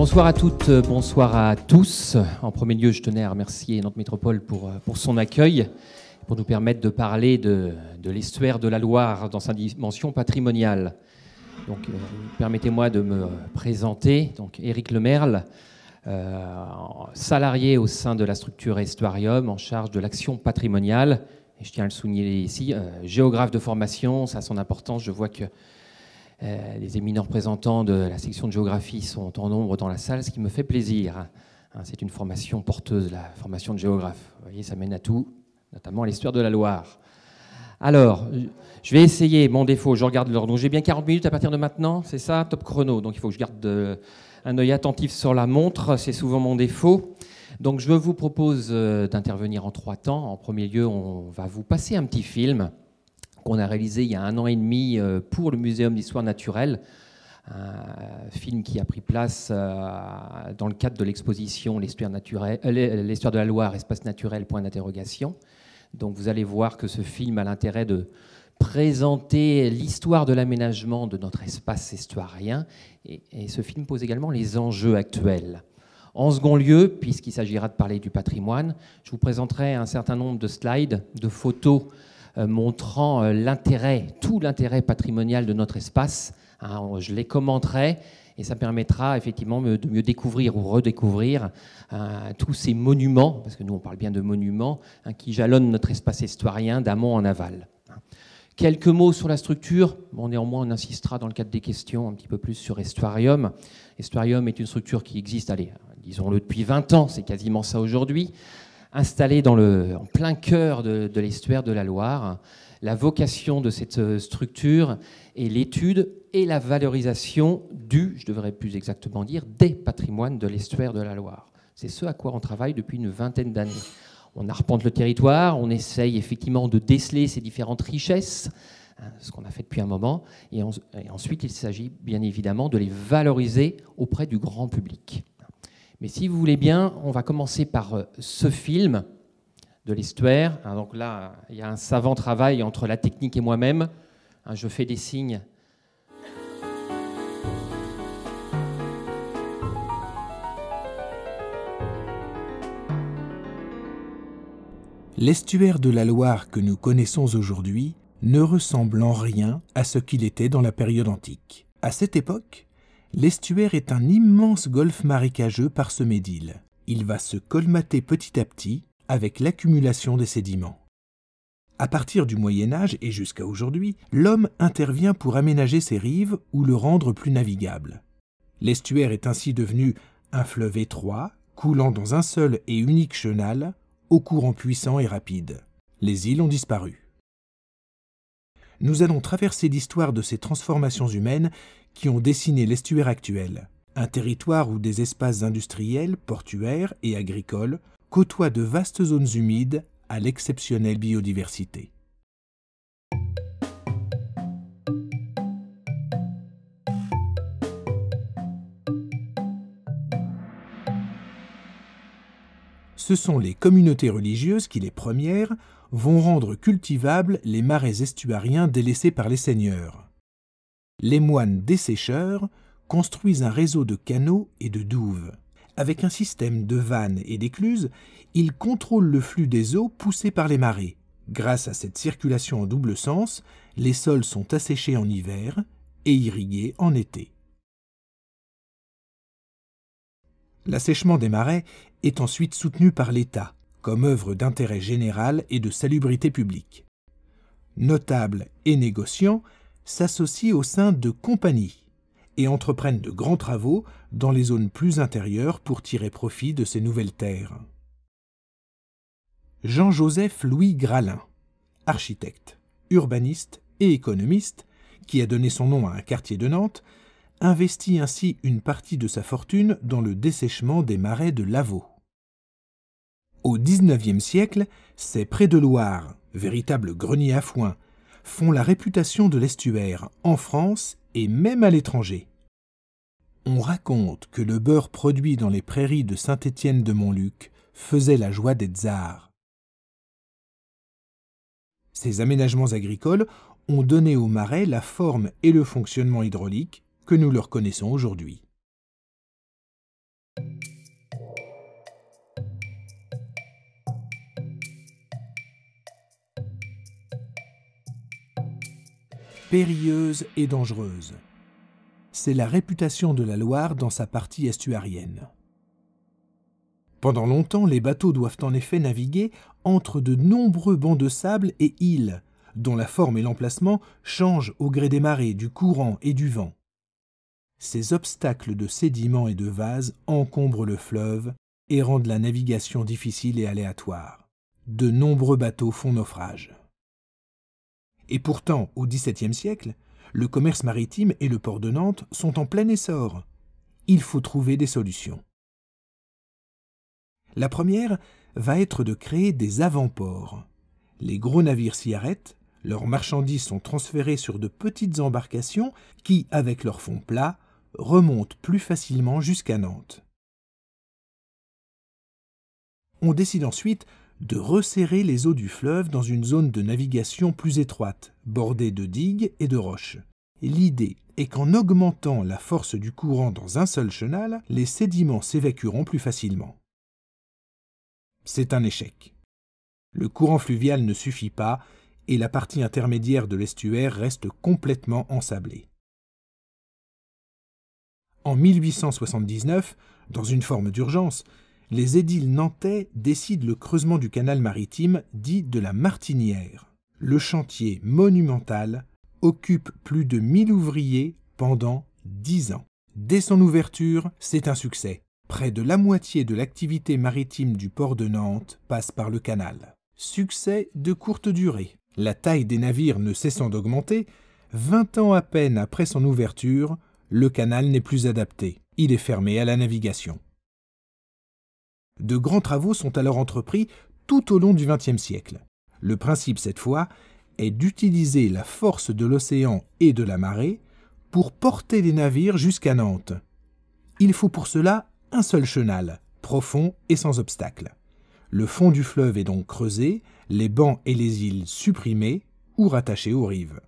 Bonsoir à toutes, bonsoir à tous. En premier lieu, je tenais à remercier Nantes Métropole pour, pour son accueil, pour nous permettre de parler de, l'estuaire de la Loire dans sa dimension patrimoniale. Donc, euh, permettez-moi de me présenter. Donc, Éric Lemerle, euh, salarié au sein de la structure Estuarium en charge de l'action patrimoniale. Et je tiens à le souligner ici, euh, géographe de formation, ça a son importance. Je vois que euh, les éminents représentants de la section de géographie sont en nombre dans la salle, ce qui me fait plaisir. Hein, c'est une formation porteuse, la formation de géographe. Vous voyez, ça mène à tout, notamment à l'histoire de la Loire. Alors, je vais essayer mon défaut, je regarde l'heure. Donc j'ai bien 40 minutes à partir de maintenant, c'est ça, top chrono. Donc il faut que je garde euh, un œil attentif sur la montre, c'est souvent mon défaut. Donc je vous propose euh, d'intervenir en trois temps. En premier lieu, on va vous passer un petit film qu'on a réalisé il y a un an et demi euh, pour le Muséum d'histoire naturelle. Un film qui a pris place euh, dans le cadre de l'exposition L'histoire de la Loire, espace naturel, point d'interrogation. Donc vous allez voir que ce film a l'intérêt de présenter l'histoire de l'aménagement de notre espace histoire Et, et ce film pose également les enjeux actuels. En second lieu, puisqu'il s'agira de parler du patrimoine, je vous présenterai un certain nombre de slides, de photos euh, montrant euh, l'intérêt, tout l'intérêt patrimonial de notre espace. Hein, je les commenterai et ça permettra effectivement de mieux découvrir ou redécouvrir euh, tous ces monuments, parce que nous on parle bien de monuments, hein, qui jalonnent notre espace historien d'amont en aval. Quelques mots sur la structure. Bon, néanmoins, on insistera dans le cadre des questions un petit peu plus sur Estuarium. Estuarium est une structure qui existe, allez, disons-le, depuis 20 ans, c'est quasiment ça aujourd'hui, installé dans le, en plein cœur de, l'estuaire de la Loire. La vocation de cette euh, structure est l'étude et la valorisation du, je devrais plus exactement dire, des patrimoines de l'estuaire de la Loire. C'est ce à quoi on travaille depuis une vingtaine d'années. On arpente le territoire, on essaye effectivement de déceler ces différentes richesses, hein, ce qu'on a fait depuis un moment, et ensuite il s'agit bien évidemment de les valoriser auprès du grand public. Mais si vous voulez bien, on va commencer par euh, ce film de l'estuaire. Hein, donc là, il y a un savant travail entre la technique et moi-même. Hein, je fais des signes. L'estuaire de la Loire que nous connaissons aujourd'hui ne ressemble en rien à ce qu'il était dans la période antique. À cette époque, L'estuaire est un immense golfe marécageux parsemé d'îles. Il va se colmater petit à petit avec l'accumulation des sédiments. À partir du Moyen Âge et jusqu'à aujourd'hui, l'homme intervient pour aménager ses rives ou le rendre plus navigable. L'estuaire est ainsi devenu un fleuve étroit, coulant dans un seul et unique chenal, au courant puissant et rapide. Les îles ont disparu. Nous allons traverser l'histoire de ces transformations humaines qui ont dessiné l'estuaire actuel, un territoire où des espaces industriels, portuaires et agricoles côtoient de vastes zones humides à l'exceptionnelle biodiversité. Ce sont les communautés religieuses qui, les premières, vont rendre cultivables les marais estuariens délaissés par les seigneurs les moines dessécheurs construisent un réseau de canaux et de douves. Avec un système de vannes et d'écluses, ils contrôlent le flux des eaux poussées par les marées. Grâce à cette circulation en double sens, les sols sont asséchés en hiver et irrigués en été. L'assèchement des marais est ensuite soutenu par l'État comme œuvre d'intérêt général et de salubrité publique. Notables et négociants s'associent au sein de compagnies et entreprennent de grands travaux dans les zones plus intérieures pour tirer profit de ces nouvelles terres. Jean-Joseph Louis Gralin, architecte, urbaniste et économiste, qui a donné son nom à un quartier de Nantes, investit ainsi une partie de sa fortune dans le dessèchement des marais de Lavaux. Au XIXe siècle, c'est près de Loire, véritable grenier à foin, font la réputation de l'estuaire en France et même à l'étranger. On raconte que le beurre produit dans les prairies de Saint-Étienne de Montluc faisait la joie des tsars. Ces aménagements agricoles ont donné aux marais la forme et le fonctionnement hydraulique que nous leur connaissons aujourd'hui. Périlleuse et dangereuse. C'est la réputation de la Loire dans sa partie estuarienne. Pendant longtemps, les bateaux doivent en effet naviguer entre de nombreux bancs de sable et îles, dont la forme et l'emplacement changent au gré des marées, du courant et du vent. Ces obstacles de sédiments et de vases encombrent le fleuve et rendent la navigation difficile et aléatoire. De nombreux bateaux font naufrage. Et pourtant, au XVIIe siècle, le commerce maritime et le port de Nantes sont en plein essor. Il faut trouver des solutions. La première va être de créer des avant-ports. Les gros navires s'y arrêtent, leurs marchandises sont transférées sur de petites embarcations qui, avec leur fond plat, remontent plus facilement jusqu'à Nantes. On décide ensuite de resserrer les eaux du fleuve dans une zone de navigation plus étroite, bordée de digues et de roches. L'idée est qu'en augmentant la force du courant dans un seul chenal, les sédiments s'évacueront plus facilement. C'est un échec. Le courant fluvial ne suffit pas et la partie intermédiaire de l'estuaire reste complètement ensablée. En 1879, dans une forme d'urgence, les édiles nantais décident le creusement du canal maritime dit de la Martinière. Le chantier monumental occupe plus de 1000 ouvriers pendant 10 ans. Dès son ouverture, c'est un succès. Près de la moitié de l'activité maritime du port de Nantes passe par le canal. Succès de courte durée. La taille des navires ne cessant d'augmenter, 20 ans à peine après son ouverture, le canal n'est plus adapté. Il est fermé à la navigation. De grands travaux sont alors entrepris tout au long du XXe siècle. Le principe, cette fois, est d'utiliser la force de l'océan et de la marée pour porter les navires jusqu'à Nantes. Il faut pour cela un seul chenal, profond et sans obstacle. Le fond du fleuve est donc creusé, les bancs et les îles supprimés ou rattachés aux rives.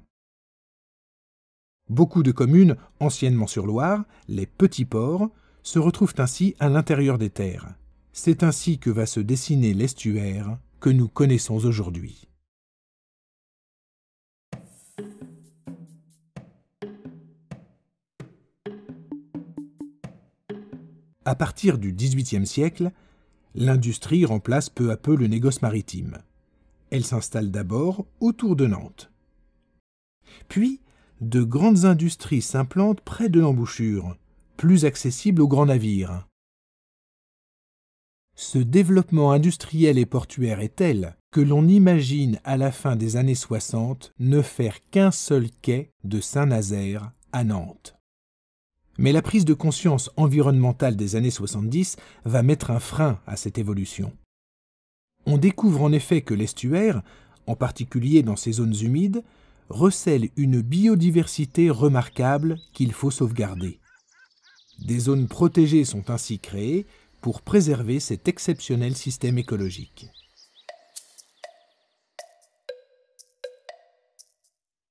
Beaucoup de communes, anciennement sur Loire, les petits ports, se retrouvent ainsi à l'intérieur des terres. C'est ainsi que va se dessiner l'estuaire que nous connaissons aujourd'hui. À partir du XVIIIe siècle, l'industrie remplace peu à peu le négoce maritime. Elle s'installe d'abord autour de Nantes. Puis, de grandes industries s'implantent près de l'embouchure, plus accessibles aux grands navires. Ce développement industriel et portuaire est tel que l'on imagine à la fin des années 60 ne faire qu'un seul quai de Saint-Nazaire à Nantes. Mais la prise de conscience environnementale des années 70 va mettre un frein à cette évolution. On découvre en effet que l'estuaire, en particulier dans ces zones humides, recèle une biodiversité remarquable qu'il faut sauvegarder. Des zones protégées sont ainsi créées pour préserver cet exceptionnel système écologique.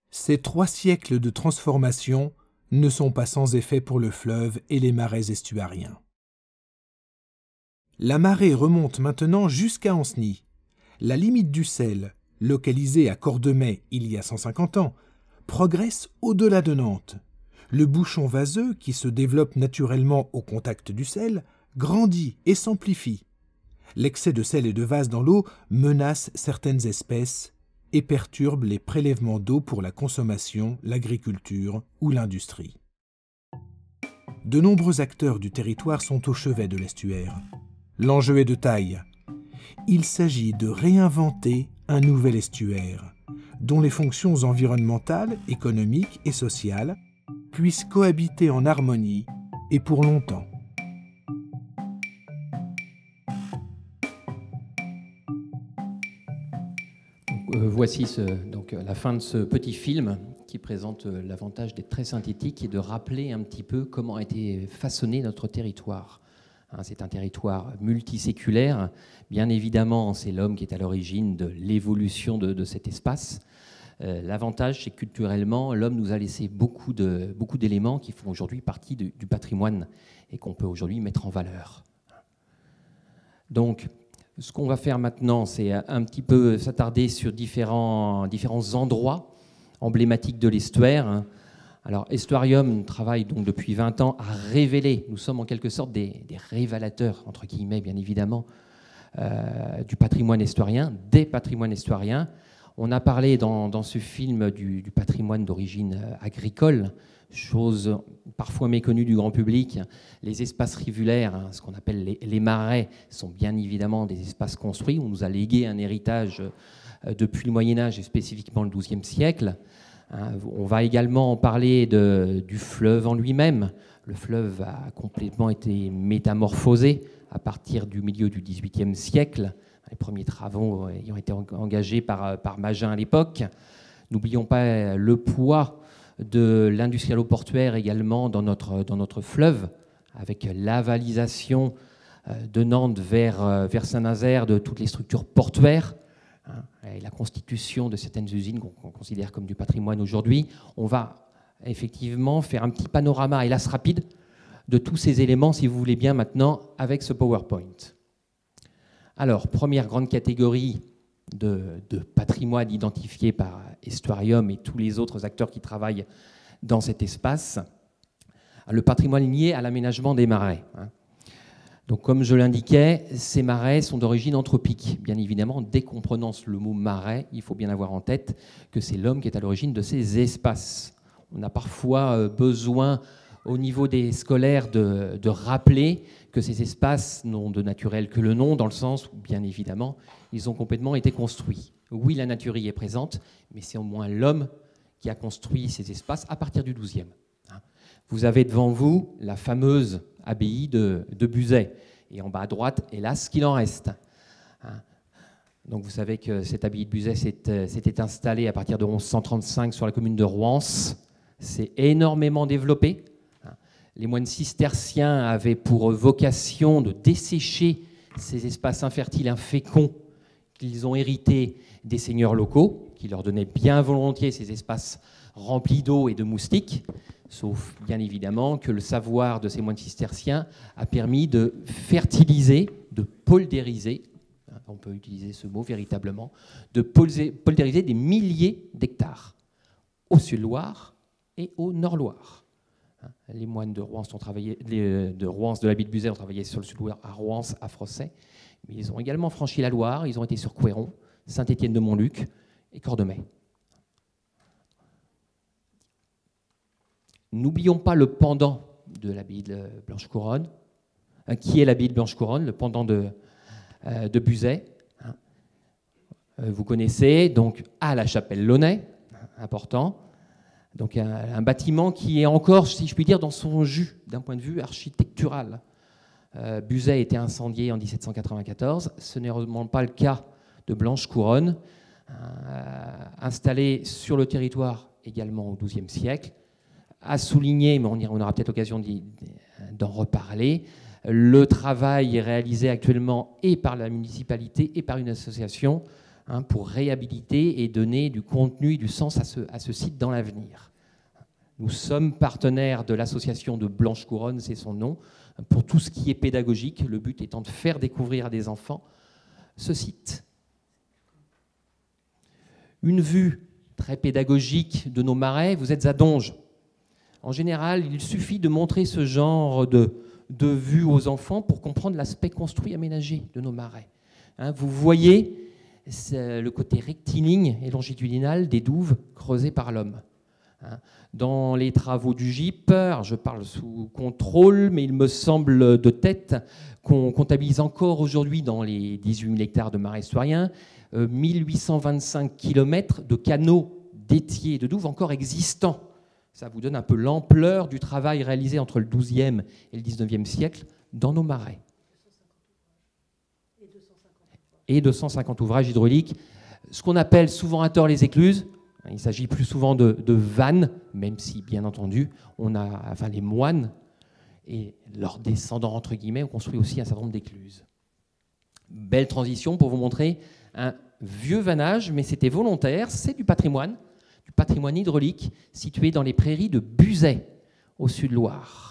Ces trois siècles de transformation ne sont pas sans effet pour le fleuve et les marais estuariens. La marée remonte maintenant jusqu'à Ancenis. La limite du sel, localisée à Cordemais il y a 150 ans, progresse au-delà de Nantes. Le bouchon vaseux, qui se développe naturellement au contact du sel, grandit et s'amplifie. L'excès de sel et de vase dans l'eau menace certaines espèces et perturbe les prélèvements d'eau pour la consommation, l'agriculture ou l'industrie. De nombreux acteurs du territoire sont au chevet de l'estuaire. L'enjeu est de taille. Il s'agit de réinventer un nouvel estuaire, dont les fonctions environnementales, économiques et sociales puissent cohabiter en harmonie et pour longtemps. Euh, voici donc, la fin de ce petit film qui présente euh, l'avantage d'être très synthétique et de rappeler un petit peu comment a été façonné notre territoire. Hein, c'est un territoire multiséculaire. Bien évidemment, c'est l'homme qui est à l'origine de l'évolution de, cet espace. Euh, l'avantage, c'est que culturellement, l'homme nous a laissé beaucoup d'éléments beaucoup qui font aujourd'hui partie du patrimoine et qu'on peut aujourd'hui mettre en valeur. Donc, ce qu'on va faire maintenant, c'est un petit peu s'attarder sur différents, différents endroits emblématique de l'estuaire. Hein. Alors, Estuarium travaille donc depuis 20 ans à révéler, nous sommes en quelque sorte des, révélateurs, entre guillemets, bien évidemment, euh, du patrimoine estuarien, des patrimoines estuariens. On a parlé dans, ce film du, patrimoine d'origine euh, agricole, chose parfois méconnue du grand public. Les espaces rivulaires, hein, ce qu'on appelle les, marais, sont bien évidemment des espaces construits. On nous a légué un héritage euh, depuis le Moyen Âge et spécifiquement le XIIe siècle. Hein, on va également parler du fleuve en lui-même. Le fleuve a complètement été métamorphosé à partir du milieu du XVIIIe siècle, les premiers travaux ayant été engagés par, par Magin à l'époque. N'oublions pas le poids de l'industrie portuaire également dans notre, dans notre fleuve, avec l'avalisation euh, de Nantes vers, euh, vers Saint-Nazaire de toutes les structures portuaires, Hein, et la constitution de certaines usines qu'on considère comme du patrimoine aujourd'hui, on va effectivement faire un petit panorama, hélas rapide, de tous ces éléments, si vous voulez bien, maintenant, avec ce PowerPoint. Alors, première grande catégorie de, patrimoine identifié par Estuarium et tous les autres acteurs qui travaillent dans cet espace, le patrimoine lié à l'aménagement des marais. Hein. Donc, comme je l'indiquais, ces marais sont d'origine anthropique. Bien évidemment, dès qu'on prononce le mot marais, il faut bien avoir en tête que c'est l'homme qui est à l'origine de ces espaces. On a parfois euh, besoin, au niveau des scolaires, de, rappeler que ces espaces n'ont de naturel que le nom, dans le sens où, bien évidemment, ils ont complètement été construits. Oui, la nature y est présente, mais c'est au moins l'homme qui a construit ces espaces à partir du XIIe. Vous avez devant vous la fameuse abbaye de, de Buzet. Et en bas à droite, hélas, ce qu'il en reste. Hein. Donc vous savez que cette abbaye de Buzet euh, s'était installée à partir de 1135 sur la commune de Rouen. C'est énormément développé. Les moines cisterciens avaient pour vocation de dessécher ces espaces infertiles, inféconds qu'ils ont hérités des seigneurs locaux, qui leur donnaient bien volontiers ces espaces remplis d'eau et de moustiques sauf bien évidemment que le savoir de ces moines cisterciens a permis de fertiliser, de poldériser, hein, on peut utiliser ce mot véritablement, de poldériser des milliers d'hectares au Sud-Loire et au Nord-Loire. Hein, les moines de Rouen, ont travaillé, de Rouen, de l'habit de Buzet ont travaillé sur le Sud-Loire, à Rouen, à Frosset, mais ils ont également franchi la Loire, ils ont été sur Couéron, Saint-Étienne de Montluc et Cordemais. N'oublions pas le pendant de l'abbaye de Blanche-Couronne, hein, qui est l'abbaye de Blanche-Couronne, le pendant de, euh, Buzet. Hein. Euh, vous connaissez, donc à la chapelle Launay, important. Donc un, bâtiment qui est encore, si je puis dire, dans son jus d'un point de vue architectural. Euh, Buzet a été incendié en 1794. Ce n'est heureusement pas le cas de Blanche-Couronne, installée sur le territoire également au XIIe siècle à souligner, mais on, aura peut-être l'occasion d'en reparler, le travail réalisé actuellement et par la municipalité et par une association hein, pour réhabiliter et donner du contenu et du sens à ce, site dans l'avenir. Nous sommes partenaires de l'association de Blanche Couronne, c'est son nom, pour tout ce qui est pédagogique, le but étant de faire découvrir à des enfants ce site. Une vue très pédagogique de nos marais, vous êtes à Donge, en général, il suffit de montrer ce genre de, vue aux enfants pour comprendre l'aspect construit aménagé de nos marais. Hein, vous voyez le côté rectiligne et longitudinal des douves creusées par l'homme. Hein. Dans les travaux du GIP, je parle sous contrôle, mais il me semble de tête qu'on comptabilise encore aujourd'hui dans les 18 000 hectares de marais historiens 1825 km de canaux d'étiers de douves encore existants ça vous donne un peu l'ampleur du travail réalisé entre le XIIe et le XIXe siècle dans nos marais. Et 250 ouvrages hydrauliques, ce qu'on appelle souvent à tort les écluses. Il s'agit plus souvent de, vannes, même si, bien entendu, on a, enfin, les moines et leurs descendants, entre guillemets, ont construit aussi un certain nombre d'écluses. Belle transition pour vous montrer un vieux vannage, mais c'était volontaire, c'est du patrimoine patrimoine hydraulique situé dans les prairies de Buzet, au sud-Loire. Hein,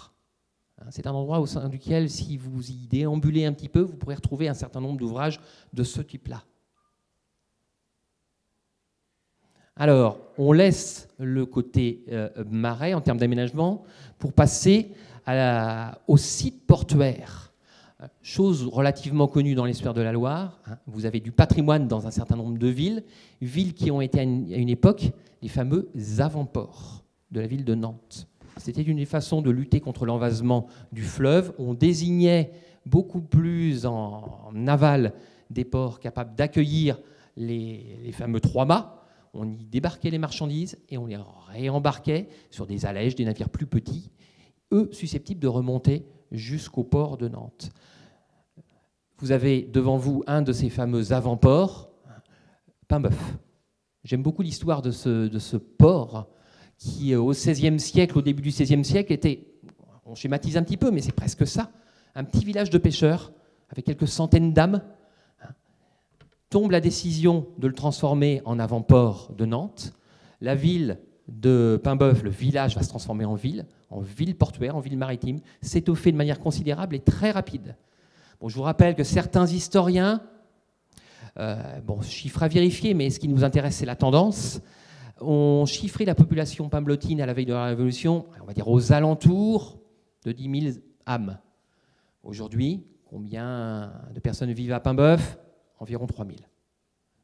c'est un endroit au sein duquel, si vous y déambulez un petit peu, vous pourrez retrouver un certain nombre d'ouvrages de ce type-là. Alors, on laisse le côté euh, marais en termes d'aménagement pour passer au site portuaire. Chose relativement connue dans l'espoir de la Loire. Hein. Vous avez du patrimoine dans un certain nombre de villes, villes qui ont été à une, époque les fameux avant-ports de la ville de Nantes. C'était une des façons de lutter contre l'envasement du fleuve. On désignait beaucoup plus en, aval des ports capables d'accueillir les, fameux trois mâts, on y débarquait les marchandises et on les réembarquait sur des allèges, des navires plus petits, eux susceptibles de remonter jusqu'au port de Nantes. Vous avez devant vous un de ces fameux avant-ports, Paimboeuf. J'aime beaucoup l'histoire de ce, port qui, euh, au XVIe siècle, au début du XVIe siècle, était, on schématise un petit peu, mais c'est presque ça, un petit village de pêcheurs avec quelques centaines d'âmes tombe la décision de le transformer en avant-port de Nantes. La ville de Paimboeuf, le village, va se transformer en ville, en ville portuaire, en ville maritime, s'étoffer de manière considérable et très rapide. Bon, je vous rappelle que certains historiens, euh, bon, chiffre à vérifier, mais ce qui nous intéresse, c'est la tendance, ont chiffré la population pimblotine à la veille de la Révolution, on va dire aux alentours de 10 000 âmes. Aujourd'hui, combien de personnes vivent à Paimboeuf environ 3000.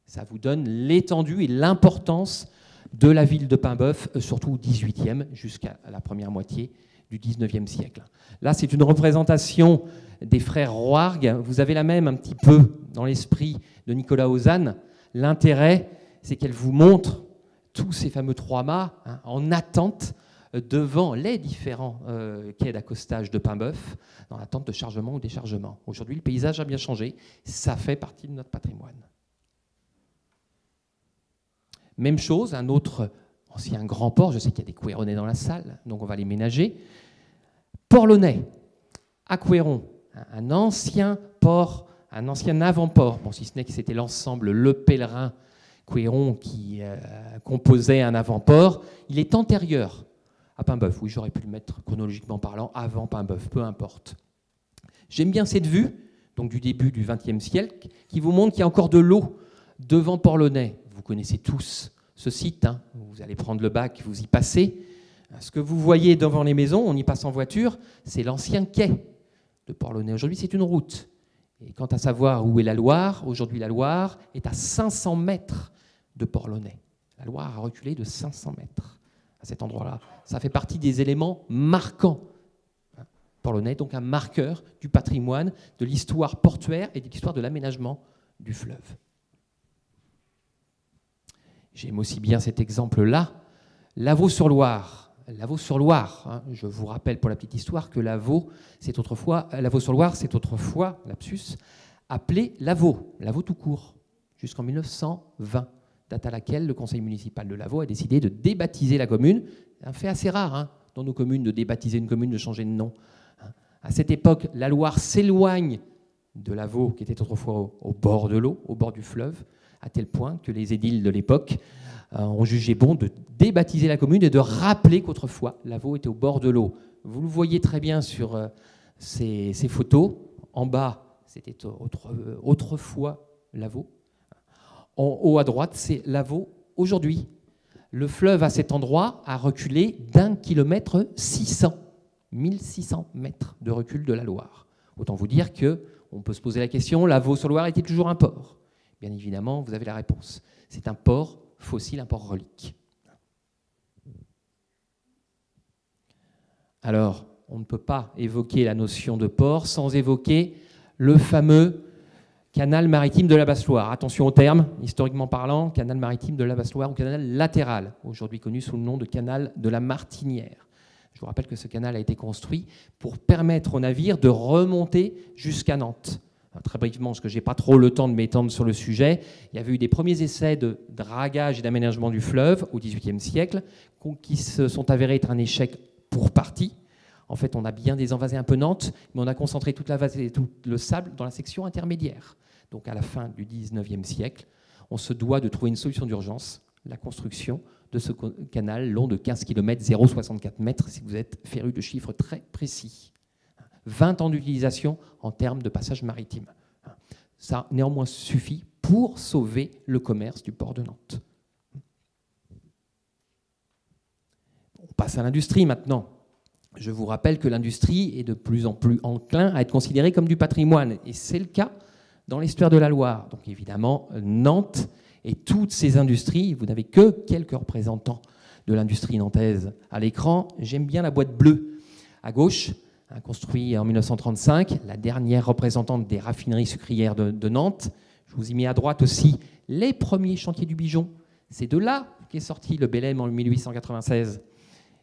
Ça vous donne l'étendue et l'importance de la ville de Paimboeuf, euh, surtout au XVIIIe jusqu'à la première moitié du XIXe siècle. Là, c'est une représentation des frères Roargue. Vous avez la même un petit peu dans l'esprit de Nicolas Ozanne. L'intérêt, c'est qu'elle vous montre tous ces fameux trois mâts hein, en attente devant les différents euh, quais d'accostage de Paimboeuf, dans l'attente de chargement ou déchargement. Aujourd'hui, le paysage a bien changé. Ça fait partie de notre patrimoine. Même chose, un autre ancien grand port, je sais qu'il y a des Couéronnais dans la salle, donc on va les ménager. Port-Launay, à Couéron, un ancien port, un ancien avant-port, bon, si ce n'est que c'était l'ensemble Le Pèlerin Qui euh, composait un avant-port, il est antérieur à Paimboeuf. Oui, j'aurais pu le mettre chronologiquement parlant avant Paimboeuf, peu importe. J'aime bien cette vue, donc du début du XXe siècle, qui vous montre qu'il y a encore de l'eau devant Port-Launay. Vous connaissez tous ce site, hein. vous allez prendre le bac, vous y passez. Ce que vous voyez devant les maisons, on y passe en voiture, c'est l'ancien quai de Port-Launay. Aujourd'hui, c'est une route. Et quant à savoir où est la Loire, aujourd'hui la Loire est à 500 mètres de Port-Launay. La Loire a reculé de 500 mètres à cet endroit-là. Ça fait partie des éléments marquants. Polonais, donc un marqueur du patrimoine, de l'histoire portuaire et de l'histoire de l'aménagement du fleuve. J'aime aussi bien cet exemple-là. Lavaux-sur-Loire. Lavaux-sur-Loire, hein, je vous rappelle pour la petite histoire que Lavaux, c'est autrefois, Lavaux-sur-Loire, c'est autrefois, lapsus, appelé Lavaux, Lavaux tout court, jusqu'en 1920 date à laquelle le conseil municipal de Lavaux a décidé de débaptiser la commune. Un fait assez rare hein, dans nos communes de débaptiser une commune, de changer de nom. Hein. À cette époque, la Loire s'éloigne de Lavaux, qui était autrefois au, bord de l'eau, au bord du fleuve, à tel point que les édiles de l'époque euh, ont jugé bon de débaptiser la commune et de rappeler qu'autrefois, Lavaux était au bord de l'eau. Vous le voyez très bien sur euh, ces, photos. En bas, c'était autrefois Lavaux. En haut à droite, c'est Lavaux aujourd'hui. Le fleuve à cet endroit a reculé d'un kilomètre 600, 1600 mètres de recul de la Loire. Autant vous dire que on peut se poser la question, Lavaux-sur-Loire était toujours un port? Bien évidemment, vous avez la réponse. C'est un port fossile, un port relique. Alors, on ne peut pas évoquer la notion de port sans évoquer le fameux canal maritime de la Basse-Loire. Attention au terme, historiquement parlant, canal maritime de la Basse-Loire ou canal latéral, aujourd'hui connu sous le nom de canal de la Martinière. Je vous rappelle que ce canal a été construit pour permettre aux navires de remonter jusqu'à Nantes. Très brièvement, parce que je n'ai pas trop le temps de m'étendre sur le sujet, il y avait eu des premiers essais de dragage et d'aménagement du fleuve au XVIIIe siècle, qui se sont avérés être un échec pour partie. En fait, on a bien désenvasé un peu Nantes, mais on a concentré toute la vase et tout le sable dans la section intermédiaire donc à la fin du 19e siècle, on se doit de trouver une solution d'urgence, la construction de ce canal long de 15 km, 0,64 mètres, si vous êtes féru de chiffres très précis. 20 ans d'utilisation en termes de passage maritime. Ça néanmoins suffit pour sauver le commerce du port de Nantes. passe à l'industrie maintenant. Je vous rappelle que l'industrie est de plus en plus enclin à être considérée comme du patrimoine. Et c'est le cas dans l'histoire de la Loire. Donc évidemment, Nantes et toutes ces industries, vous n'avez que quelques représentants de l'industrie nantaise à l'écran. J'aime bien la boîte bleue à gauche, hein, construite en 1935, la dernière représentante des raffineries sucrières de, Nantes. Je vous y mets à droite aussi les premiers chantiers du Bijon. C'est de là qu'est sorti le Bélème en 1896.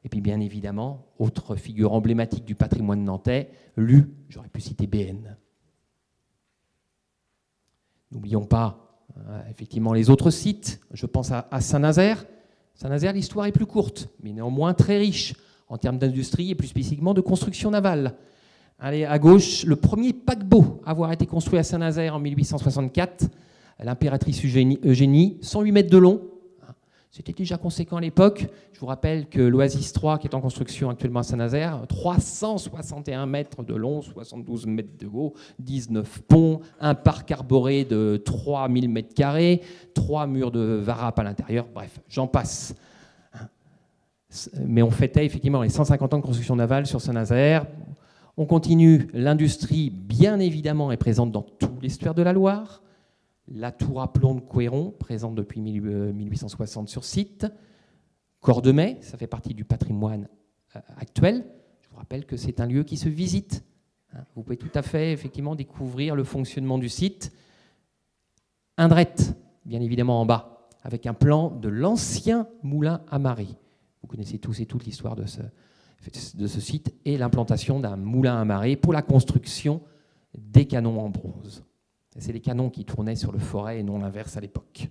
Et puis bien évidemment, autre figure emblématique du patrimoine nantais, l'U, j'aurais pu citer BN. N'oublions pas euh, effectivement les autres sites. Je pense à Saint-Nazaire, Saint-Nazaire, l'histoire est plus courte, mais néanmoins très riche en termes d'industrie et plus spécifiquement de construction navale. Allez, à gauche, le premier paquebot à avoir été construit à Saint-Nazaire en 1864, l'impératrice Eugénie, 108 mètres de long, c'était déjà conséquent à l'époque. Je vous rappelle que l'Oasis 3, qui est en construction actuellement à Saint-Nazaire, 361 mètres de long, 72 mètres de haut, 19 ponts, un parc arboré de 3000 mètres carrés, trois murs de varap à l'intérieur, bref, j'en passe. Mais on fêtait effectivement les 150 ans de construction navale sur Saint-Nazaire. On continue, l'industrie, bien évidemment, est présente dans tous les sphères de la Loire la tour à plomb de Couéron, présente depuis 1860 euh, sur site. Cordemais, ça fait partie du patrimoine euh, actuel. Je vous rappelle que c'est un lieu qui se visite. Hein. Vous pouvez tout à fait effectivement découvrir le fonctionnement du site. Indrette, bien évidemment en bas, avec un plan de l'ancien moulin à marée. Vous connaissez tous et toutes l'histoire de ce, de ce site et l'implantation d'un moulin à marée pour la construction des canons en bronze. C'est les canons qui tournaient sur le forêt et non l'inverse à l'époque.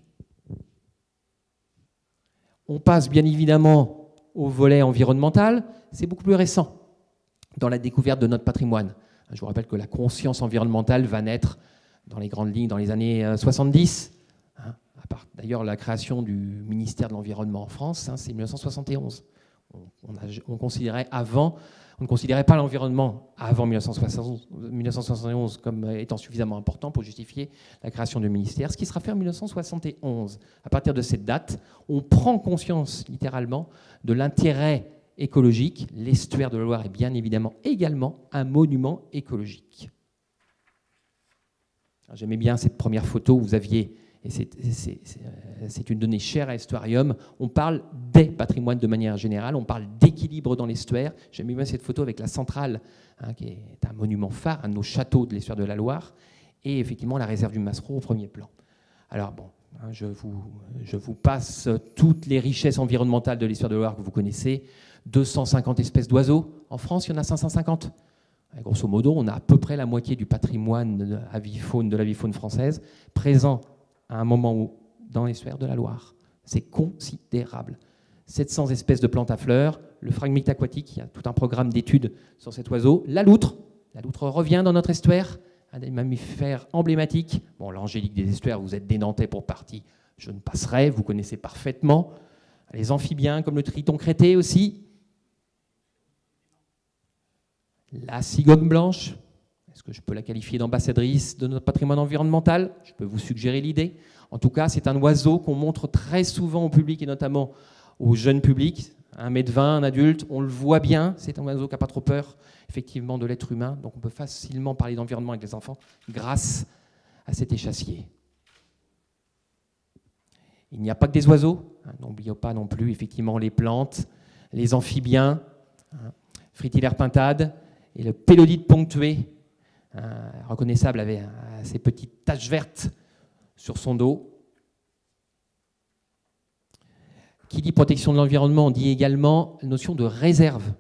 On passe bien évidemment au volet environnemental. C'est beaucoup plus récent dans la découverte de notre patrimoine. Je vous rappelle que la conscience environnementale va naître dans les grandes lignes dans les années 70. D'ailleurs, la création du ministère de l'Environnement en France, hein, c'est 1971. on, considérait avant on ne considérait pas l'environnement avant 1971 comme étant suffisamment important pour justifier la création du ministère, ce qui sera fait en 1971. À partir de cette date, on prend conscience littéralement de l'intérêt écologique. L'estuaire de la Loire est bien évidemment également un monument écologique. J'aimais bien cette première photo où vous aviez et euh, c'est une donnée chère à Estuarium, on parle des patrimoines de manière générale, on parle d'équilibre dans l'estuaire. J'aime bien cette photo avec la centrale, hein, qui est un monument phare, un de nos châteaux de l'estuaire de la Loire, et effectivement la réserve du Massereau au premier plan. Alors bon, hein, je, vous, passe toutes les richesses environnementales de l'estuaire de la Loire que vous connaissez. 250 espèces d'oiseaux. En France, il y en a 550. Grosso modo, on a à peu près la moitié du patrimoine de l'avifaune française présent à un moment où, dans les sphères de la Loire. C'est considérable. 700 espèces de plantes à fleurs, le phragmite aquatique, il y a tout un programme d'études sur cet oiseau, la loutre, la loutre revient dans notre estuaire, un des mammifères emblématiques. Bon, l'angélique des estuaires, vous êtes dénantais pour partie, je ne passerai, vous connaissez parfaitement. Les amphibiens, comme le triton crété aussi. La cigogne blanche, est-ce que je peux la qualifier d'ambassadrice de notre patrimoine environnemental? Je peux vous suggérer l'idée. En tout cas, c'est un oiseau qu'on montre très souvent au public et notamment au jeune public. Un mètre vingt, un adulte, on le voit bien. C'est un oiseau qui n'a pas trop peur, effectivement, de l'être humain. Donc on peut facilement parler d'environnement avec les enfants grâce à cet échassier. Il n'y a pas que des oiseaux. Hein, n'oublions pas non plus, effectivement, les plantes, les amphibiens, hein, Fritillaire pintade et le pélodite ponctué reconnaissable avec ces petites taches vertes sur son dos. Qui dit protection de l'environnement dit également notion de réserve.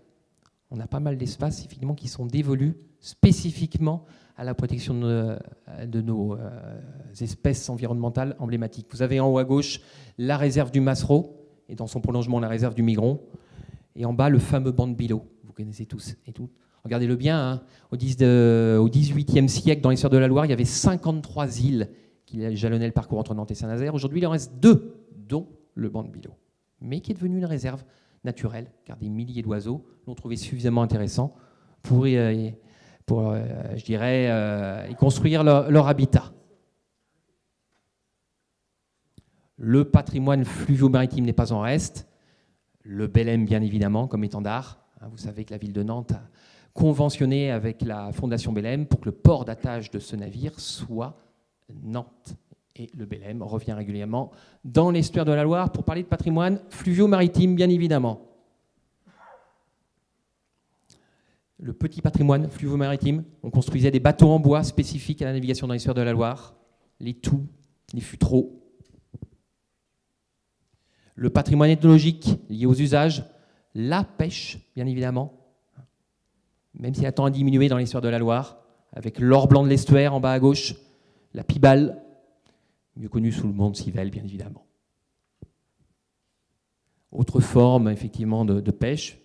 On a pas mal d'espaces effectivement qui sont dévolus spécifiquement à la protection de, nos euh, espèces environnementales emblématiques. Vous avez en haut à gauche la réserve du Massereau et dans son prolongement la réserve du Migron et en bas le fameux banc de. Vous connaissez tous et toutes. Regardez-le bien, hein. au, XVIIIe siècle, dans Sœurs de la Loire, il y avait 53 îles qui jalonnaient le parcours entre Nantes et Saint-Nazaire. Aujourd'hui, il en reste deux, dont le banc de Bilot, mais qui est devenu une réserve naturelle, car des milliers d'oiseaux l'ont trouvé suffisamment intéressant pour, euh, je dirais, euh, y construire leur, habitat. Le patrimoine fluvio-maritime n'est pas en reste. Le Belém, bien évidemment, comme étendard. Hein, vous savez que la ville de Nantes conventionné avec la Fondation Belém pour que le port d'attache de ce navire soit Nantes. Et le Belém revient régulièrement dans l'estuaire de la Loire pour parler de patrimoine fluvio-maritime, bien évidemment. Le petit patrimoine fluvio-maritime, on construisait des bateaux en bois spécifiques à la navigation dans l'estuaire de la Loire, les toux, les futreaux. Le patrimoine ethnologique lié aux usages, la pêche, bien évidemment, même si elle tend à diminuer dans l'estuaire de la Loire, avec l'or blanc de l'estuaire en bas à gauche, la pibale, mieux connue sous le nom de civelle, bien évidemment. Autre forme, effectivement, de, pêche,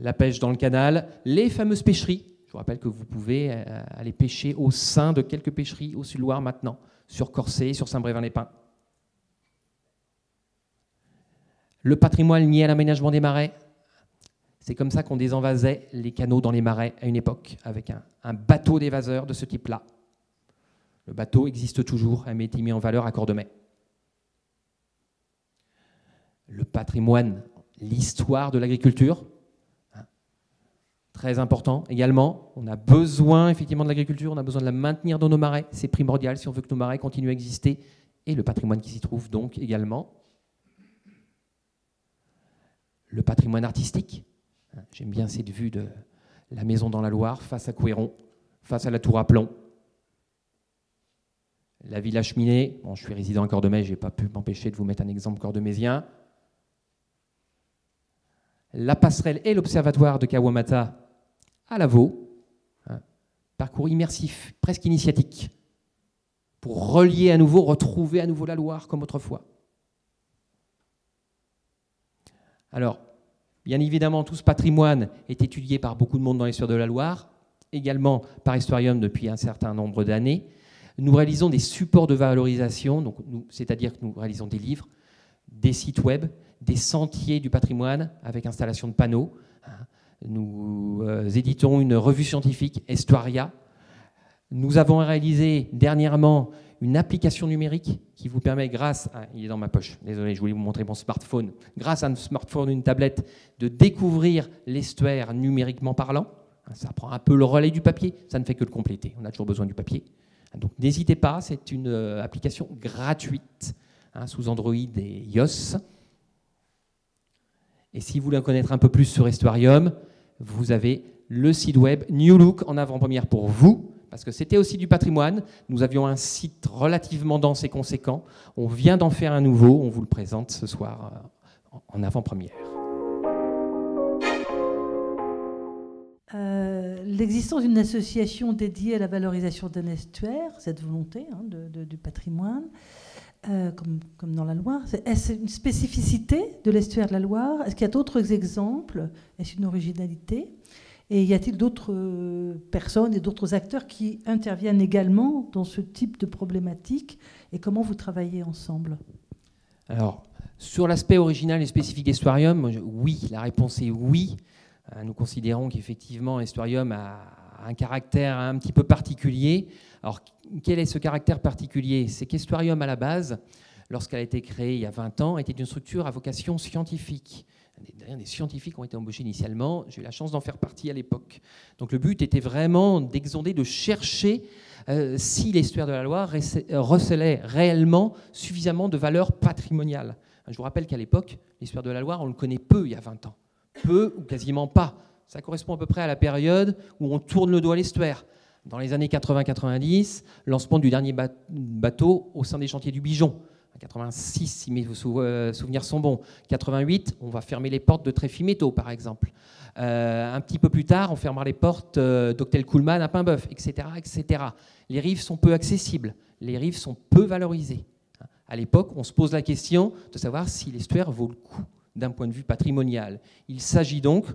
la pêche dans le canal, les fameuses pêcheries. Je vous rappelle que vous pouvez euh, aller pêcher au sein de quelques pêcheries au Sud-Loire maintenant, sur Corsé, sur Saint-Brévin-les-Pins. Le patrimoine lié à l'aménagement des marais, c'est comme ça qu'on désenvasait les canaux dans les marais à une époque, avec un, bateau d'évaseur de ce type-là. Le bateau existe toujours, a été mis en valeur à Cordemais. Le patrimoine, l'histoire de l'agriculture, hein, très important également. On a besoin effectivement de l'agriculture, on a besoin de la maintenir dans nos marais, c'est primordial si on veut que nos marais continuent à exister, et le patrimoine qui s'y trouve donc également. Le patrimoine artistique, j'aime bien cette vue de la maison dans la Loire face à Couéron, face à la tour à plomb, la Villa Cheminée, bon, je suis résident à Cordemais, je n'ai pas pu m'empêcher de vous mettre un exemple cordemésien. La passerelle et l'observatoire de Kawamata à Lavaux, hein, parcours immersif, presque initiatique, pour relier à nouveau, retrouver à nouveau la Loire comme autrefois. Alors, bien évidemment, tout ce patrimoine est étudié par beaucoup de monde dans l'histoire de la Loire, également par Historium depuis un certain nombre d'années. Nous réalisons des supports de valorisation, c'est-à-dire que nous réalisons des livres, des sites web, des sentiers du patrimoine avec installation de panneaux. Nous euh, éditons une revue scientifique, Estoria. Nous avons réalisé dernièrement une application numérique qui vous permet, grâce à, il est dans ma poche, désolé, je voulais vous montrer mon smartphone, grâce à un smartphone, une tablette, de découvrir l'estuaire numériquement parlant. Ça prend un peu le relais du papier, ça ne fait que le compléter. On a toujours besoin du papier. Donc n'hésitez pas, c'est une euh, application gratuite hein, sous Android et iOS. Et si vous voulez en connaître un peu plus sur Estuarium, vous avez le site web New Look en avant-première pour vous, parce que c'était aussi du patrimoine. Nous avions un site relativement dense et conséquent. On vient d'en faire un nouveau, on vous le présente ce soir euh, en avant-première. l'existence d'une association dédiée à la valorisation d'un estuaire, cette volonté hein, du patrimoine, euh, comme, dans la Loire, est-ce une spécificité de l'estuaire de la Loire? Est-ce qu'il y a d'autres exemples? Est-ce une originalité? Et y a-t-il d'autres euh, personnes et d'autres acteurs qui interviennent également dans ce type de problématique Et comment vous travaillez ensemble? Alors, sur l'aspect original et spécifique d'Estuarium, oui, la réponse est oui. Euh, nous considérons qu'effectivement, Estorium a un caractère un petit peu particulier. Alors, quel est ce caractère particulier? C'est qu'Estorium, à la base, lorsqu'elle a été créée il y a 20 ans, était une structure à vocation scientifique. Des scientifiques ont été embauchés initialement. J'ai eu la chance d'en faire partie à l'époque. Donc le but était vraiment d'exonder, de chercher euh, si l'estuaire de la Loire recelait réellement suffisamment de valeur patrimoniale. Je vous rappelle qu'à l'époque, l'estuaire de la Loire, on le connaît peu il y a 20 ans peu ou quasiment pas. Ça correspond à peu près à la période où on tourne le dos à l'estuaire. Dans les années 80-90, lancement du dernier bateau au sein des chantiers du Bijon. 86, si mes euh, souvenirs sont bons. 88, on va fermer les portes de Tréfiméto, par exemple. Euh, un petit peu plus tard, on fermera les portes euh, d'Octel à Paimboeuf, etc., etc. Les rives sont peu accessibles, les rives sont peu valorisées. À l'époque, on se pose la question de savoir si l'estuaire vaut le coup d'un point de vue patrimonial. Il s'agit donc,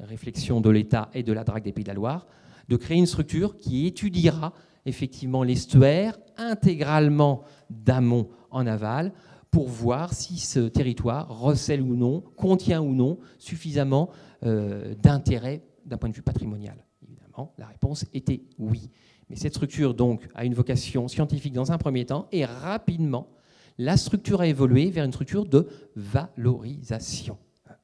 réflexion de l'État et de la DRAC des Pays de la Loire, de créer une structure qui étudiera effectivement l'estuaire intégralement d'amont en aval pour voir si ce territoire recèle ou non, contient ou non suffisamment euh, d'intérêt d'un point de vue patrimonial. Évidemment, la réponse était oui. Mais cette structure donc a une vocation scientifique dans un premier temps et rapidement la structure a évolué vers une structure de valorisation.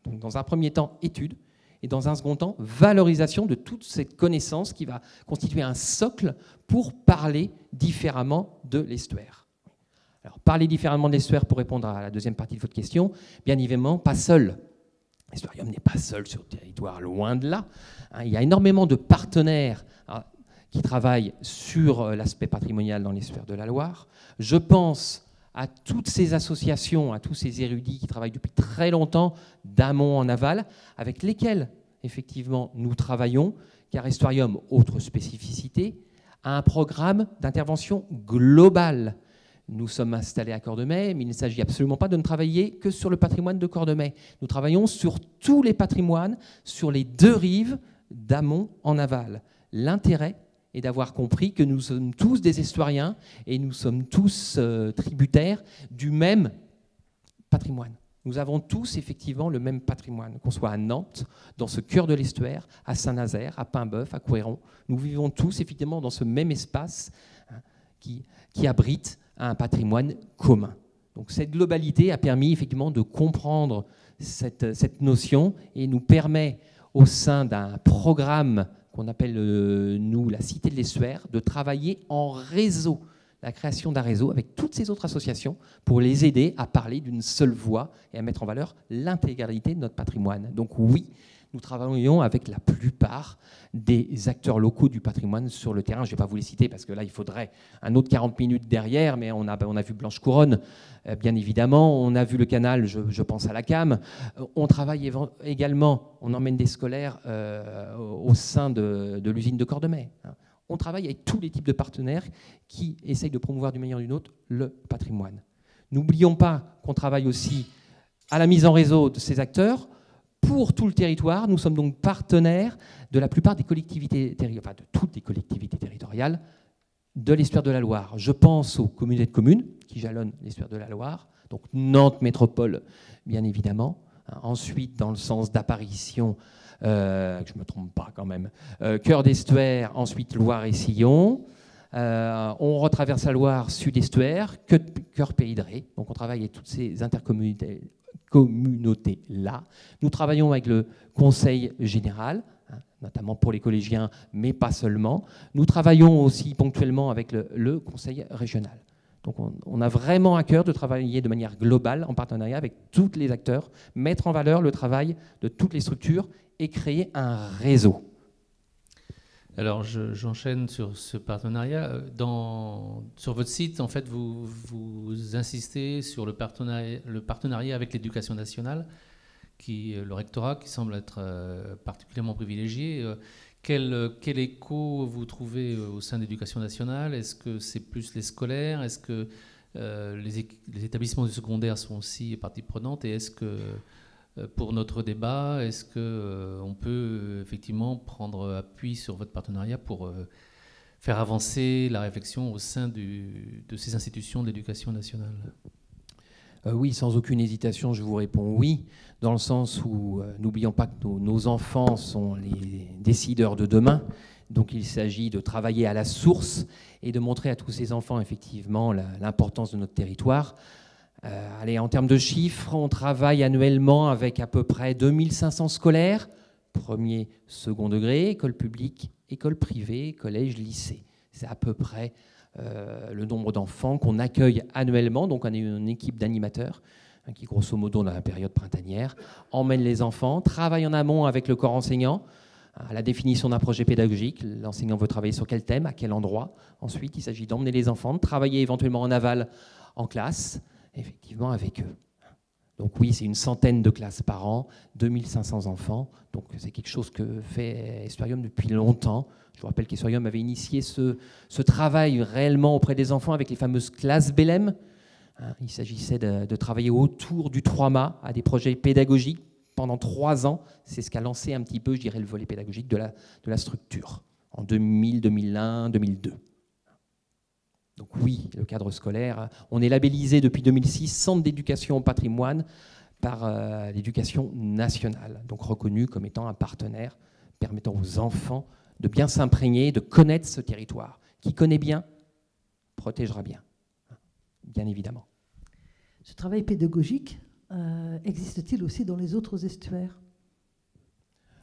Donc, dans un premier temps, étude, et dans un second temps, valorisation de toute cette connaissance qui va constituer un socle pour parler différemment de l'estuaire. Alors, parler différemment de l'estuaire pour répondre à la deuxième partie de votre question, bien évidemment, pas seul. L'estuarium n'est pas seul sur le territoire, loin de là. Hein. il y a énormément de partenaires hein, qui travaillent sur euh, l'aspect patrimonial dans l'estuaire de la Loire. Je pense à toutes ces associations, à tous ces érudits qui travaillent depuis très longtemps d'amont en aval, avec lesquels effectivement nous travaillons, car Estuarium, autre spécificité, a un programme d'intervention globale. Nous sommes installés à Cordemais, mais il ne s'agit absolument pas de ne travailler que sur le patrimoine de Cordemais. Nous travaillons sur tous les patrimoines, sur les deux rives, d'amont en aval. L'intérêt et d'avoir compris que nous sommes tous des estuariens et nous sommes tous euh, tributaires du même patrimoine. Nous avons tous effectivement le même patrimoine, qu'on soit à Nantes, dans ce cœur de l'estuaire, à Saint-Nazaire, à Paimboeuf, à Couéron. Nous vivons tous effectivement dans ce même espace hein, qui, abrite un patrimoine commun. Donc cette globalité a permis effectivement de comprendre cette notion et nous permet au sein d'un programme qu'on appelle, euh, nous, la Cité de l'estuaire, de travailler en réseau, la création d'un réseau avec toutes ces autres associations pour les aider à parler d'une seule voix et à mettre en valeur l'intégralité de notre patrimoine. Donc oui, nous travaillons avec la plupart des acteurs locaux du patrimoine sur le terrain. Je ne vais pas vous les citer parce que là, il faudrait un autre 40 minutes derrière, mais on a, on a vu Blanche Couronne, euh, bien évidemment. On a vu le canal, je, pense à la CAM. Euh, on travaille également, on emmène des scolaires euh, au sein de, l'usine de Cordemais. Hein. On travaille avec tous les types de partenaires qui essayent de promouvoir d'une manière ou d'une autre le patrimoine. N'oublions pas qu'on travaille aussi à la mise en réseau de ces acteurs pour tout le territoire. Nous sommes donc partenaires de la plupart des collectivités territoriales, enfin de toutes les collectivités territoriales de l'estuaire de la Loire. Je pense aux communautés de communes qui jalonnent l'estuaire de la Loire, donc Nantes Métropole, bien évidemment. Ensuite, dans le sens d'apparition, euh, je ne me trompe pas quand même, euh, Cœur d'Estuaire, ensuite Loire et Sillon. Euh, on retraverse la Loire, Sud-Estuaire, Cœur Pays de. Donc on travaille avec toutes ces intercommunautés communauté-là. Nous travaillons avec le Conseil général, hein, notamment pour les collégiens, mais pas seulement. Nous travaillons aussi ponctuellement avec le, Conseil régional. Donc on, a vraiment à cœur de travailler de manière globale, en partenariat avec tous les acteurs, mettre en valeur le travail de toutes les structures et créer un réseau. Alors, j'enchaîne sur ce partenariat. Euh, sur votre site, en fait, vous, insistez sur le partenariat, avec l'éducation nationale, qui, le rectorat, qui semble être euh, particulièrement privilégié. Euh, quel, écho vous trouvez au sein de l'éducation nationale? Est-ce que c'est plus les scolaires? Est-ce que les, établissements du secondaire sont aussi partie prenante? Et est-ce que euh, pour notre débat Est-ce qu'on euh, peut euh, effectivement prendre appui sur votre partenariat pour faire avancer la réflexion au sein de ces institutions d'éducation nationale? Oui, sans aucune hésitation, je vous réponds oui, dans le sens où n'oublions pas que nos, enfants sont les décideurs de demain. Donc il s'agit de travailler à la source et de montrer à tous ces enfants effectivement l'importance de notre territoire. Euh, allez, en termes de chiffres, on travaille annuellement avec à peu près 2500 scolaires, premier, second degré, école publique, école privée, collège, lycée. C'est à peu près euh, le nombre d'enfants qu'on accueille annuellement. Donc on est une équipe d'animateurs hein, qui, grosso modo, dans la période printanière, emmène les enfants, travaille en amont avec le corps enseignant à la définition d'un projet pédagogique. L'enseignant veut travailler sur quel thème, à quel endroit. Ensuite, il s'agit d'emmener les enfants, de travailler éventuellement en aval en classe, effectivement avec eux. Donc oui, c'est une centaine de classes par an, 2500 enfants. Donc c'est quelque chose que fait Estuarium depuis longtemps. Je vous rappelle qu'Estuarium avait initié ce, travail réellement auprès des enfants avec les fameuses classes Belém. Hein, il s'agissait de, travailler autour du 3-mâts à des projets pédagogiques pendant trois ans. C'est ce qu'a lancé un petit peu, je dirais, le volet pédagogique de la, de la structure en 2000, 2001, 2002. Donc oui, le cadre scolaire. On est labellisé depuis 2006 Centre d'éducation au patrimoine par euh, l'éducation nationale, donc reconnu comme étant un partenaire permettant aux enfants de bien s'imprégner, de connaître ce territoire. Qui connaît bien, protégera bien, bien évidemment. Ce travail pédagogique, euh, existe-t-il aussi dans les autres estuaires?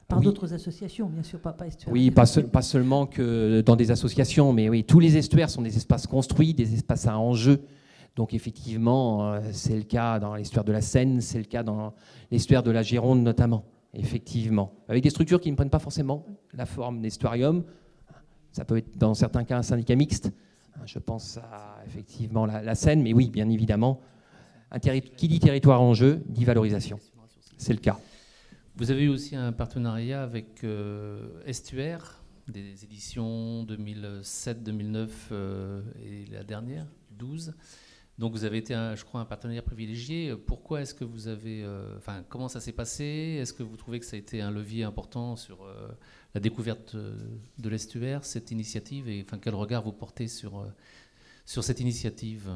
Par d'autres associations, bien sûr, pas, pas estuaires. Oui, pas, pas, seulement que dans des associations, mais oui, tous les estuaires sont des espaces construits, des espaces à enjeu. Donc effectivement, euh, c'est le cas dans l'estuaire de la Seine, c'est le cas dans l'estuaire de la Gironde notamment, effectivement. Avec des structures qui ne prennent pas forcément la forme d'estuarium. Ça peut être dans certains cas un syndicat mixte. Je pense à effectivement la, Seine, mais oui, bien évidemment, un qui dit territoire en jeu dit valorisation. C'est le cas. Vous avez eu aussi un partenariat avec euh, Estuaire, des éditions 2007-2009 euh, et la dernière, 12. Donc vous avez été, je crois, un partenaire privilégié. Pourquoi est-ce que vous avez, euh, enfin, comment ça s'est passé? Est-ce que vous trouvez que ça a été un levier important sur euh, la découverte de l'estuaire, cette initiative, et enfin, quel regard vous portez sur sur cette initiative?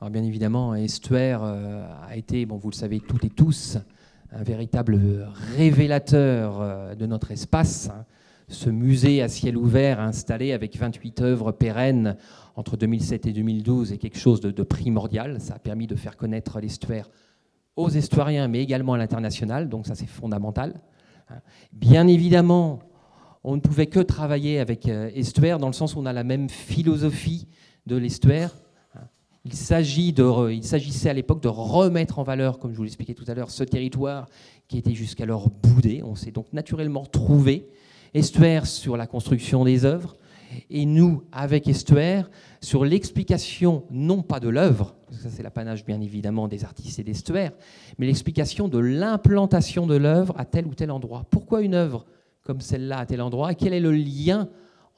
Alors bien évidemment, Estuaire a été, bon, vous le savez toutes et tous, un véritable révélateur de notre espace. Hein. Ce musée à ciel ouvert installé avec 28 œuvres pérennes entre 2007 et 2012 est quelque chose de, primordial. Ça a permis de faire connaître l'estuaire aux estuariens, mais également à l'international, donc ça c'est fondamental. Bien évidemment, on ne pouvait que travailler avec euh, Estuaire dans le sens où on a la même philosophie de l'estuaire. Il s'agissait à l'époque de remettre en valeur, comme je vous l'expliquais tout à l'heure, ce territoire qui était jusqu'alors boudé. On s'est donc naturellement trouvé. Estuaire sur la construction des œuvres, et nous, avec Estuaire, sur l'explication non pas de l'œuvre, ça c'est l'apanage bien évidemment des artistes et d'Estuaire, mais l'explication de l'implantation de l'œuvre à tel ou tel endroit. Pourquoi une œuvre comme celle-là à tel endroit? Et quel est le lien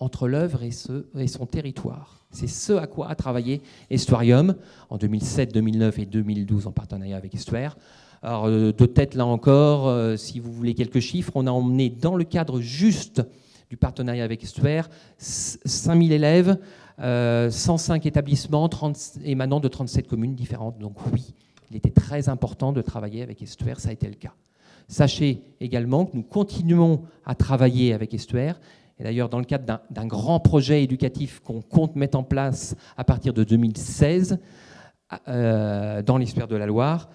entre l'œuvre et, son territoire C'est ce à quoi a travaillé Estuarium en 2007, 2009 et 2012 en partenariat avec Estuaire. Alors, euh, de tête là encore, euh, si vous voulez quelques chiffres, on a emmené dans le cadre juste du partenariat avec Estuaire, 5000 élèves, 105 euh, établissements 30, émanant de 37 communes différentes. Donc oui, il était très important de travailler avec Estuaire, ça a été le cas. Sachez également que nous continuons à travailler avec Estuaire, et d'ailleurs dans le cadre d'un grand projet éducatif qu'on compte mettre en place à partir de 2016 euh, dans l'Estuaire de la Loire,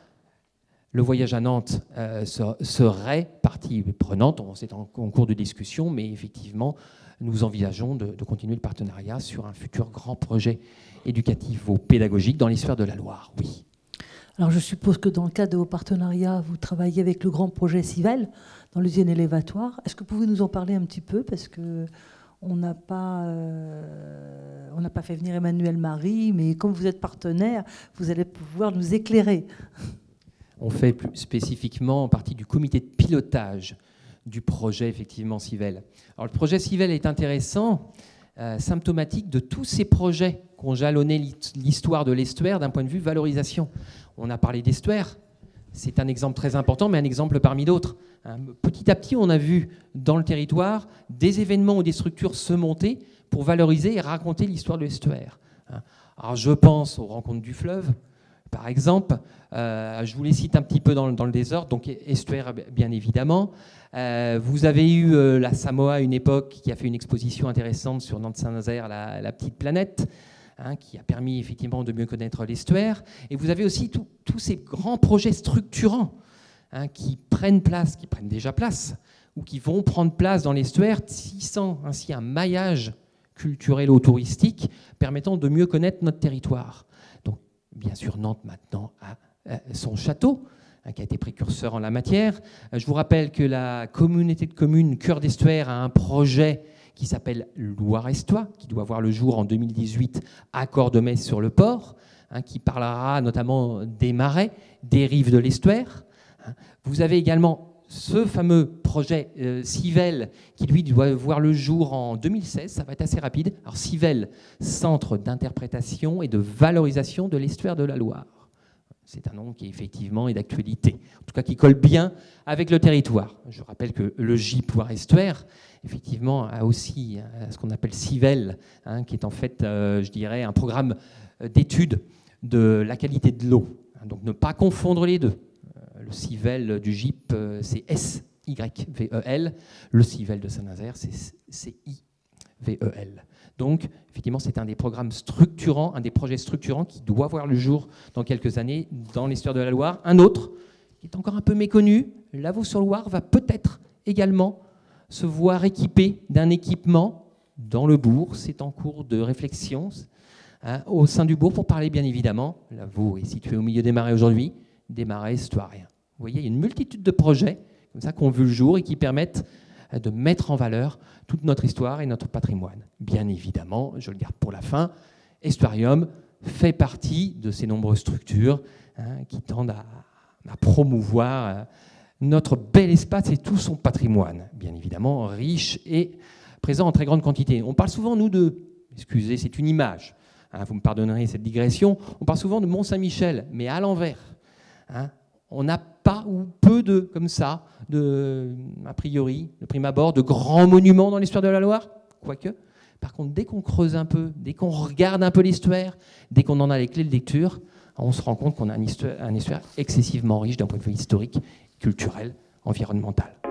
le voyage à Nantes euh, serait partie prenante. C'est en, cours de discussion, mais effectivement, nous envisageons de, continuer le partenariat sur un futur grand projet éducatif ou pédagogique dans l'histoire de la Loire. Oui. Alors je suppose que dans le cadre de vos partenariats, vous travaillez avec le grand projet Civel dans l'usine élévatoire. Est-ce que vous pouvez nous en parler un petit peu? Parce que on n'a pas, euh, n'a pas fait venir Emmanuel Marie, mais comme vous êtes partenaire, vous allez pouvoir nous éclairer. On fait plus spécifiquement partie du comité de pilotage du projet effectivement Civel. Alors le projet Civel est intéressant, euh, symptomatique de tous ces projets qui ont jalonné l'histoire de l'estuaire d'un point de vue valorisation. On a parlé d'estuaire, c'est un exemple très important, mais un exemple parmi d'autres. Hein, petit à petit, on a vu dans le territoire des événements ou des structures se monter pour valoriser et raconter l'histoire de l'estuaire. Hein. Alors je pense aux rencontres du fleuve, par exemple, euh, je vous les cite un petit peu dans, le désordre, donc estuaire bien évidemment. Euh, vous avez eu euh, la Samoa une époque qui a fait une exposition intéressante sur Nantes-Saint-Nazaire, la, petite planète, hein, qui a permis effectivement de mieux connaître l'estuaire. Et vous avez aussi tous ces grands projets structurants hein, qui prennent place, qui prennent déjà place, ou qui vont prendre place dans l'estuaire, tissant ainsi un maillage culturel ou touristique permettant de mieux connaître notre territoire bien sûr, Nantes maintenant a euh, son château, hein, qui a été précurseur en la matière. Euh, je vous rappelle que la communauté de communes Cœur d'Estuaire a un projet qui s'appelle Loire-Estois, qui doit voir le jour en 2018 à Cordemais sur le port, hein, qui parlera notamment des marais, des rives de l'estuaire. Hein. Vous avez également ce fameux projet euh, Civel, qui lui doit voir le jour en 2016, ça va être assez rapide. Alors Civel, centre d'interprétation et de valorisation de l'estuaire de la Loire. C'est un nom qui effectivement est d'actualité, en tout cas qui colle bien avec le territoire. Je rappelle que le GIP Loire-Estuaire, effectivement, a aussi euh, ce qu'on appelle Civel, hein, qui est en fait, euh, je dirais, un programme d'étude de la qualité de l'eau. Donc ne pas confondre les deux le Civel du GIP, euh, c'est S-Y-V-E-L. Le Civel de Saint-Nazaire, c'est C-I. VEL. Donc, effectivement, c'est un des programmes structurants, un des projets structurants qui doit voir le jour dans quelques années dans l'histoire de la Loire. Un autre, qui est encore un peu méconnu, Lavaux-sur-Loire va peut-être également se voir équipé d'un équipement dans le bourg. C'est en cours de réflexion hein, au sein du bourg pour parler, bien évidemment, Lavaux est situé au milieu des marais aujourd'hui, des marais estuariens. Vous voyez, il y a une multitude de projets comme ça qui ont vu le jour et qui permettent euh, de mettre en valeur toute notre histoire et notre patrimoine. Bien évidemment, je le garde pour la fin, Estuarium fait partie de ces nombreuses structures hein, qui tendent à, promouvoir euh, notre bel espace et tout son patrimoine, bien évidemment riche et présent en très grande quantité. On parle souvent, nous, de, excusez, c'est une image, hein, vous me pardonnerez cette digression, on parle souvent de Mont-Saint-Michel, mais à l'envers. Hein. on n'a pas ou peu de, comme ça, de, a priori, de prime abord, de grands monuments dans l'histoire de la Loire, quoique. Par contre, dès qu'on creuse un peu, dès qu'on regarde un peu l'histoire, dès qu'on en a les clés de lecture, on se rend compte qu'on a un histoire, un histoire excessivement riche d'un point de vue historique, culturel, environnemental.